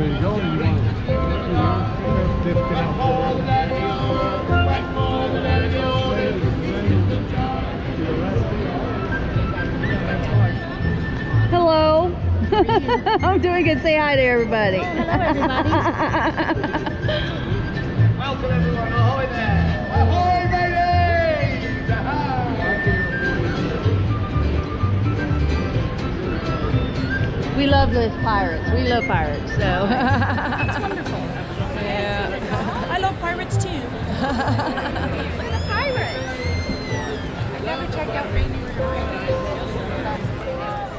ready to go, and you want to, you know, dip it out Hello. I'm doing good. Say hi to everybody. Hello, everybody. Welcome everyone, ahoy there! We love those pirates. We love pirates. So. It's wonderful. yeah. I love pirates too. I never checked out room.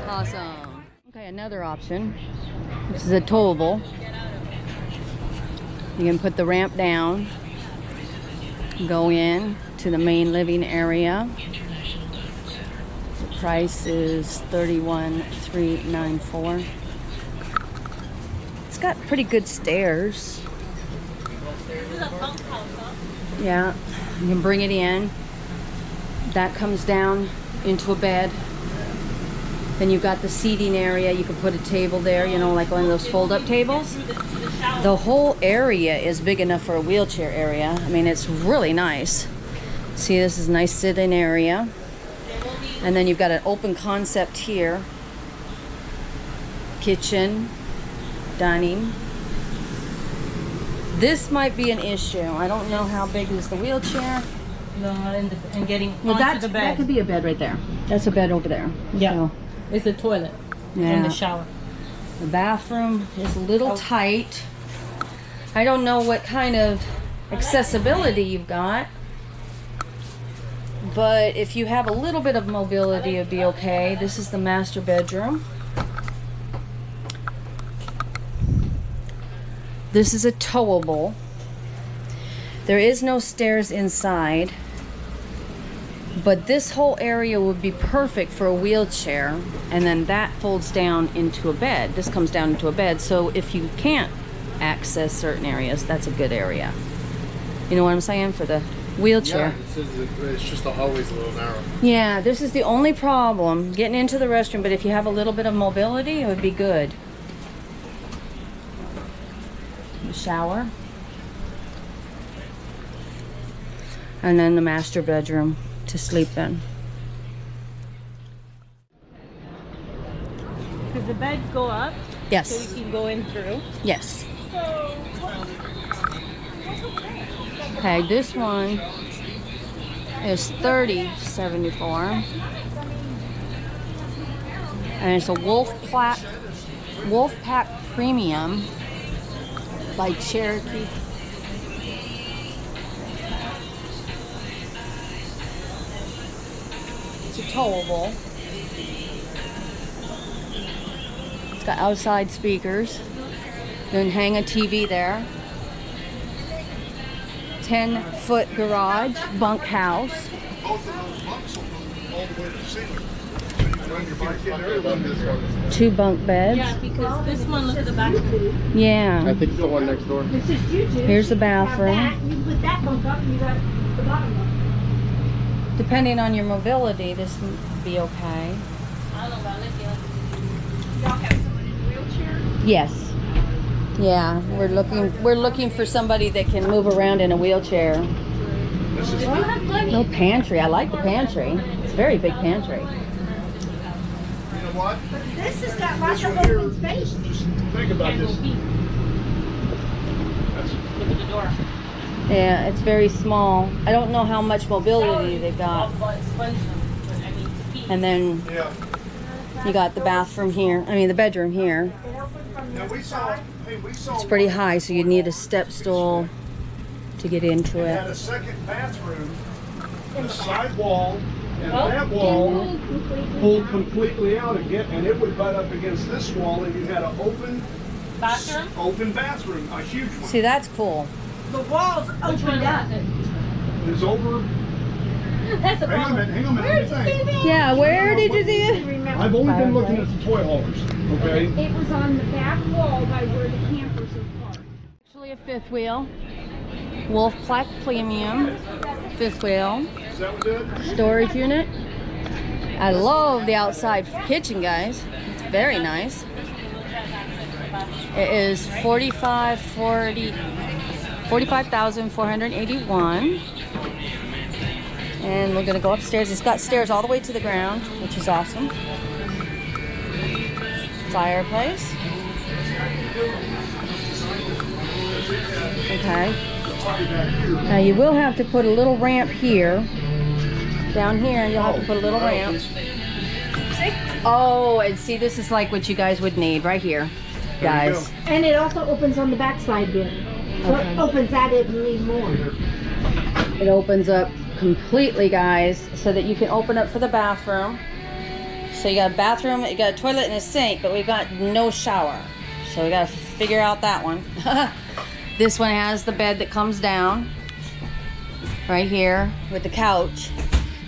Awesome. Okay, another option. This is a towable. You can put the ramp down, go in to the main living area. Price is thirty-one three nine four. It's got pretty good stairs. Yeah, you can bring it in. That comes down into a bed. Then you've got the seating area. You can put a table there, you know, like one of those fold-up tables. The whole area is big enough for a wheelchair area. I mean, it's really nice. See, this is a nice sitting area. And then you've got an open concept here. Kitchen, dining. This might be an issue. I don't know how big is the wheelchair. No, and, and getting Well, onto that, the that could be a bed right there. That's a bed over there. Yeah. So, It's a toilet yeah. and the shower. The bathroom is a Oh. little tight. I don't know what kind of accessibility you've got. But if you have a little bit of mobility, it'd be okay. This is the master bedroom. This is a towable. There is no stairs inside. But this whole area would be perfect for a wheelchair, and then that folds down into a bed. This comes down into a bed, so if you can't access certain areas, that's a good area. You know what I'm saying? For the wheelchair. It's, it's just always a little narrow. Yeah, this is the only problem getting into the restroom, but if you have a little bit of mobility, it would be good. The shower. And then the master bedroom to sleep in. Because the beds go up, Yes. so you can go in through. Yes. Okay, this one is thirty seventy four, and it's a Wolf Pack Wolf Pack Premium by Cherokee. It's a towable. It's got outside speakers. Then hang a TV there. 10 foot garage, bunkhouse. Both of those bunks will go all the way to the ceiling. So you can run your bike in there. Love this one. Two bunk beds. Yeah, because this one looks the back. Yeah. I think it's the one next door. Here's the bathroom. You put that bunk up and you got the bottom. Depending on your mobility, this would be okay. I don't know about Nicky. Y'all have someone in a wheelchair? Yes. Yeah, we're looking we're looking for somebody that can move around in a wheelchair. This is, Well, have plenty. No pantry. I like the pantry. It's a very big pantry. you know what? But this has got lots of open space. just think about this. Look at the door. Yeah, it's very small. I don't know how much mobility they've got. Well, it's sponge room, but I mean, to pee. And then yeah. you got the bathroom here. I mean the bedroom here. Now we saw, hey, we saw. It's pretty high, so you need a step stool to get into that Had a second bathroom, the side wall, and Oh. that wall pulled completely out again, and it would butt up against this wall, and you had an open, Bathroom? open bathroom, a huge one. See, that's cool. The walls Which one opened up. It's over, That's the hang on a minute, hang on a minute, let me think. Yeah, where did you see it? Remember, I've only been looking at the toy haulers, okay? it was on the back wall by where the campers are parked. Actually, a fifth wheel. Wolf Pack Premium. Fifth wheel. Is that? Storage unit. I love the outside kitchen, guys. It's very nice. It is 45, 40, 45,481. And we're gonna go upstairs. It's got stairs all the way to the ground, which is awesome. Fireplace. Okay. Now you will have to put a little ramp here. Down here, you'll have to put a little ramp. Oh, and see, this is like what you guys would need right here, guys. And it also opens on the backside there. So Okay. it opens that need more. It opens up completely, guys, so that you can open up for the bathroom. So you got a bathroom, you got a toilet and a sink, but we've got no shower. So we gotta figure out that one. this one has the bed that comes down right here with the couch.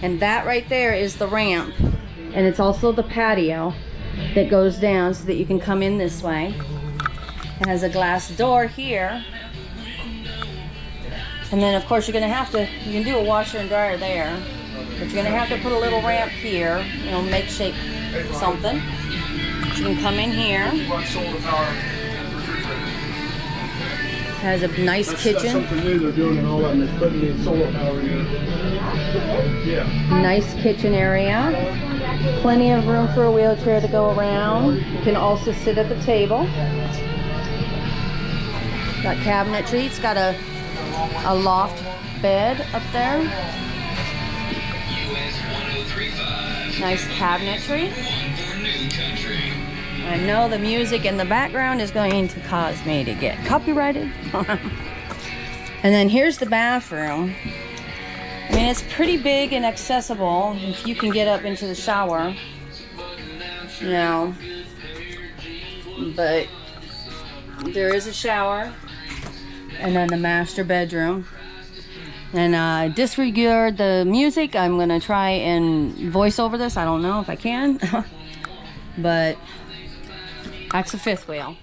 And that right there is the ramp. And it's also the patio that goes down so that you can come in this way. It has a glass door here and then of course you're gonna have to, you can do a washer and dryer there, but you're gonna have to put a little ramp here, you know, make shape something. You can come in here, Run solar power refrigerator. has a nice That's, that's kitchen, something new they're doing and all that, and they're putting in solar power here. Yeah. nice kitchen area, plenty of room for a wheelchair to go around. You can also sit at the table. Got cabinetry, it's got a, a loft bed up there. Nice cabinetry. I know the music in the background is going to cause me to get copyrighted. and then here's the bathroom. I mean, it's pretty big and accessible if you can get up into the shower. You know. But there is a shower. And then the master bedroom. And uh, disregard the music. I'm to try and voice over this. I don't know if I can. but that's the fifth wheel.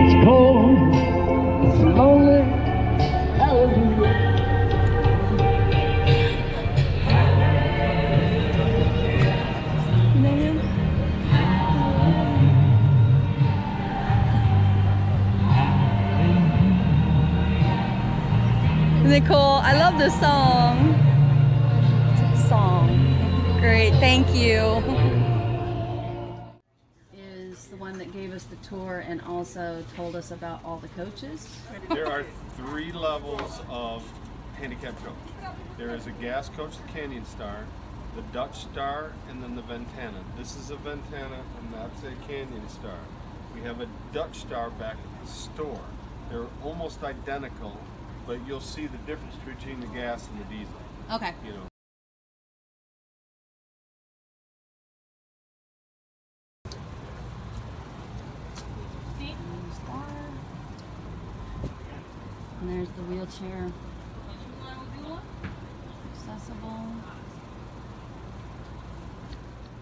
It's cold. Isn't it cool? I love this song. Song. Great, thank you. Is the one that gave us the tour and also told us about all the coaches. There are three levels of handicap coach. There is a gas coach, the Canyon Star, the Dutch Star, and then the Ventana. This is a Ventana, and that's a Canyon Star. We have a Dutch Star back at the store. They're almost identical, but you'll see the difference between the gas and the diesel. Okay. You know. See? And there's the wheelchair Don't you want to do one? accessible.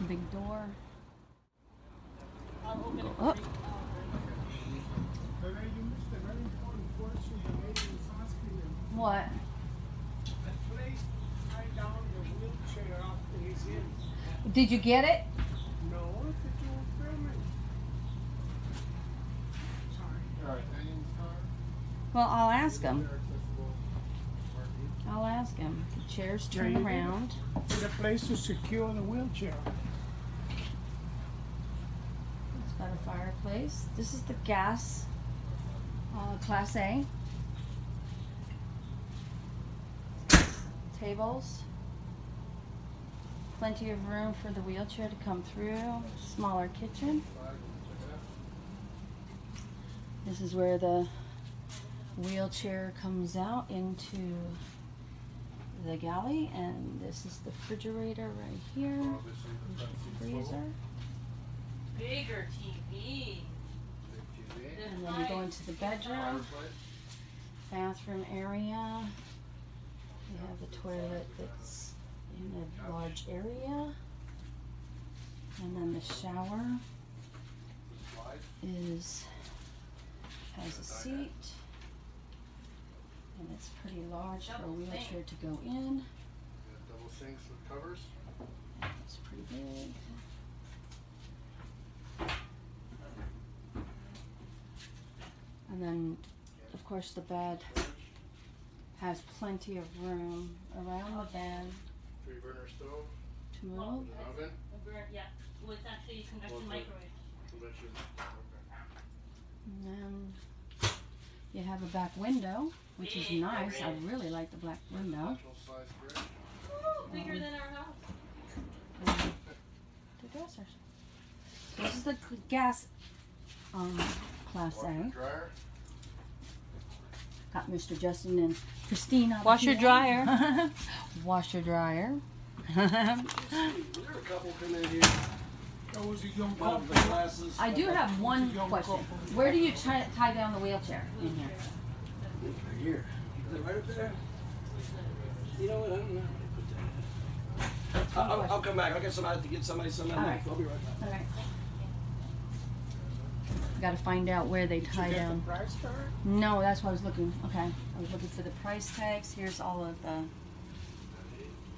Big door. I'll open it. Oh, what? Did you get it? No. Well, I'll ask him. I'll ask him. The chairs turn around. The place to secure the wheelchair. It's got a fireplace. This is the gas, uh, class A. Tables. Plenty of room for the wheelchair to come through. Smaller kitchen. This is where the wheelchair comes out into the galley, and this is the refrigerator right here. Freezer. Bigger TV. And then you go into the bedroom, bathroom area. We have a toilet that's in a large area. And then the shower is has a seat and it's pretty large for a wheelchair to go in. Double sinks with covers. It's pretty big. And then, of course, the bed has plenty of room around the bed Three burner stove, to move. oven, A burn- Yeah, well, it's actually a convection microwave. convention. And then you have a back window, which is nice. I really like the black window. Natural size fridge. Woo, bigger than our house. And the dressers. This is the g- gas um, class Washer A. dryer. Got Mr. Justin and Christine out Washer here. dryer. Washer dryer. There are a couple come in here. That was a young couple. the. I do have one question. Where do you tie, tie down the wheelchair in here? Right here. Is it right up there? You know what? I don't know. where to put that. I'll, I'll- I'll come back. I'll get somebody to get somebody some. All right. I'll be right back. Okay. Got to find out where they tie Get the down. price tag? No, that's what I was looking. Okay, I was looking for the price tags. Here's all of the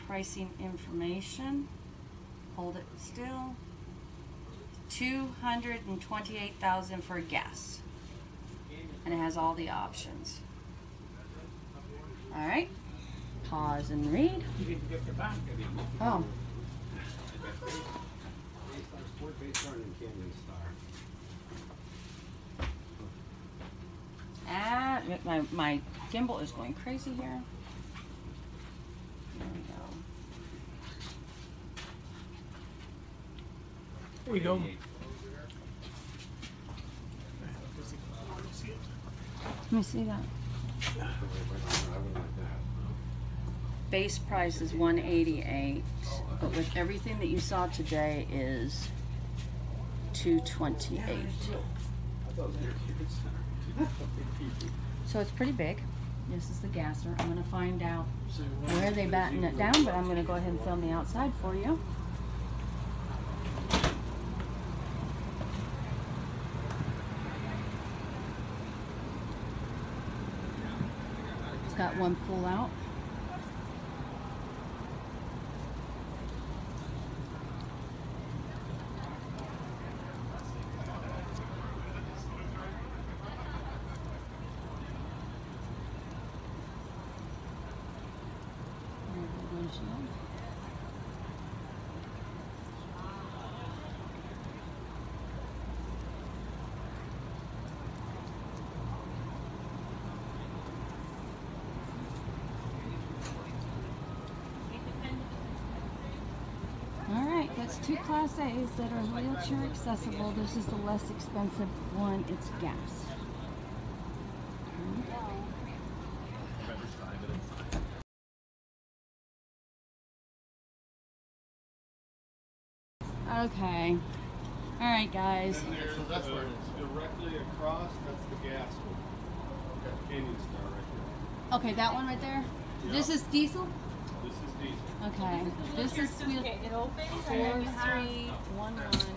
pricing information. Hold it still. Two hundred and twenty-eight thousand for a gas, and it has all the options. All right. Pause and read. You didn't get the back of it. Oh, Ford Paystar and Canyon Star. Ah, my my gimbal is going crazy here. There we go. There we go. Let me see that. Base price is one eighty-eight, but with everything that you saw today is two twenty-eight. So it's pretty big. This is the gasser. I'm gonna find out where they batten it down, but I'm gonna go ahead and film the outside for you. It's got one pull out. There's the windshield. All two Class A's that are wheelchair accessible. This is the less expensive one. It's gas. Okay. All right, guys. And there's that's where directly across, that's the gas one. Canyon Star right there. Okay, that one right there. This is diesel. This is diesel. Okay. This is wheel. It opens and Four then you have. three one one.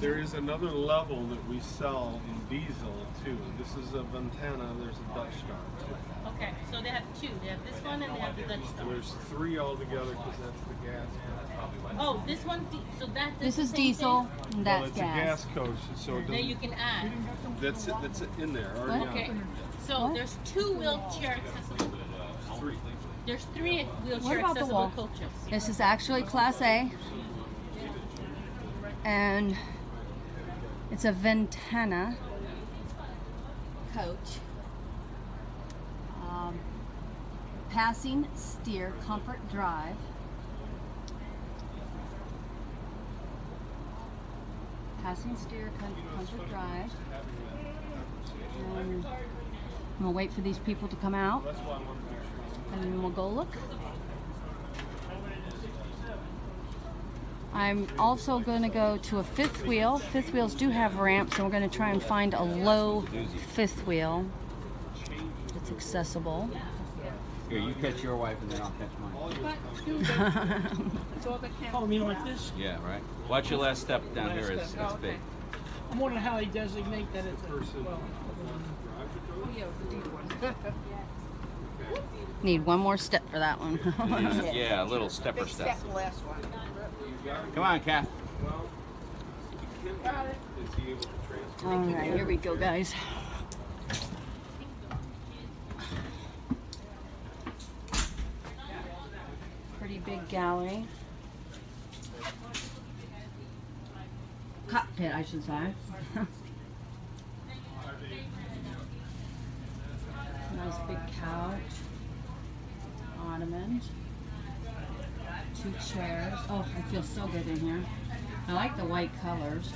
There is another level that we sell in diesel too. This is a Ventana, there's a Dutch Star too. Okay, so they have two. They have this one and they have the Dutch Star. There's three altogether because that's the gas. Oh, this one's di- so that. This is diesel. thing? And Well, that's it's gas. a gas coach, so it Then you can add. that's it, that's it in there already Okay, on. so What? there's two wheelchair accessible. There's three What wheelchair about the accessible wall? coaches. This is actually Class A. And it's a Ventana coach. Um, passing steer comfort drive. Passing steer comfort drive. And I'm gonna wait for these people to come out and we'll go look. I'm also going to go to a fifth wheel. Fifth wheels do have ramps, and we're going to try and find a low fifth wheel that's accessible. Here, you catch your wife and then I'll catch mine. Oh, you know like this? Yeah, right. Watch your last step down here. It's, step, it's okay. big. I'm wondering how they designate that it's a, Person. well, Need one more step for that one. Yeah, a little stepper step. Come on, Kath. Is he able to? All right, here we go, guys. Pretty big gallery. Cockpit, I should say. nice big couch. Ottomans. Two chairs. Oh, I feel so good in here. I like the white colors.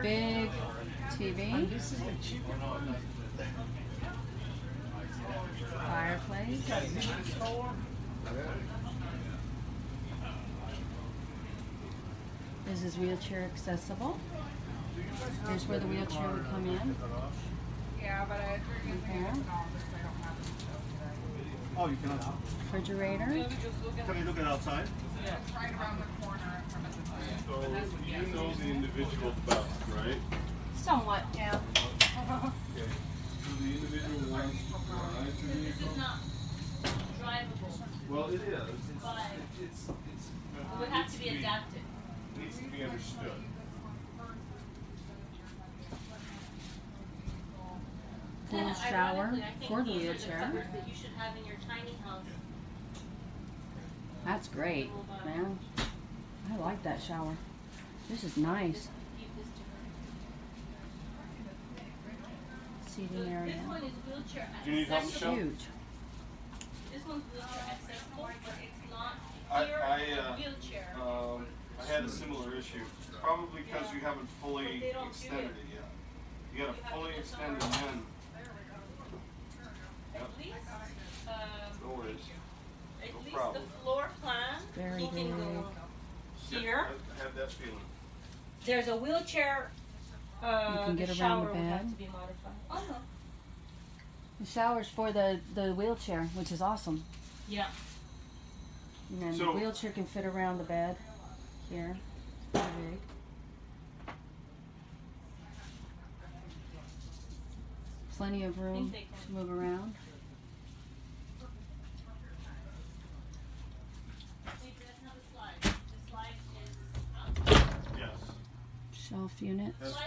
Big TV. Fireplace. This is wheelchair accessible. Here's where the wheelchair would come in. Okay. Oh, you cannot. Refrigerator. Can you look at outside? Yeah, it's right around the corner from the So you know the individual best, right? Somewhat, yeah. Okay. So the individual wants to This is not drivable, Well, it is. It's, but it's, it's, uh, it would have to be adapted. needs to be understood. And shower ironically, I think for the wheelchair. covers that you should have in your tiny house. That's great, man. I like that shower. This is nice. Keep this to her. Seating area. This one is wheelchair Do you need help, accessible. Michelle? Huge. This one's wheelchair accessible, but it's not I- I, uh, wheelchair. Um, I had a similar issue, probably because you haven't fully They don't extended it. it yet. You gotta fully extend it in. At least, um, No worries. at No least problem. the floor plan, Very he can go Yeah, here. I had that feeling. There's a wheelchair, uh, can the get around the shower would have bed. be modified. Oh, no. The shower's for the, the wheelchair, which is awesome. Yeah. And then the So- wheelchair can fit around the bed here. Pretty big. Plenty of room they to can. move around. Wait, that's not a slide. The slide is out. Yes. Shelf unit. That's Slide has two. to be out first. Well, it's still wheelchair accessible. Yeah, still wheelchair Even if the slide is. How Um, much? What's it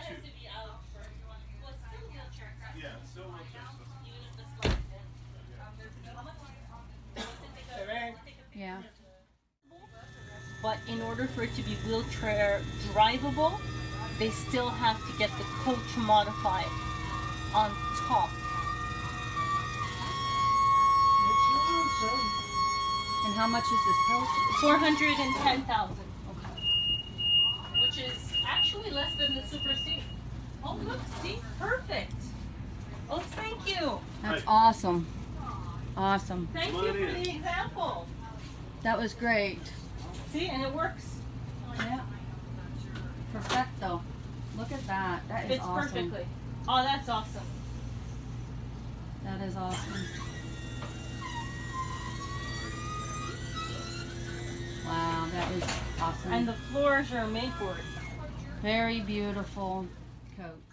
take a- take a Yeah. But in order for it to be wheelchair drivable, they still have to get the coach modified on top. And how much is this coach? Four hundred and ten thousand. Okay. Which is actually less than the Super C. Oh look, see? Perfect. Oh thank you. That's Right. awesome. Awesome. Thank you for the example. That was great. See, and it works. Yeah. Perfecto. Look at that. That is Fits awesome. perfectly. Oh, that's awesome. That is awesome. Wow, that is awesome. And the floors are made for it. Very beautiful coach.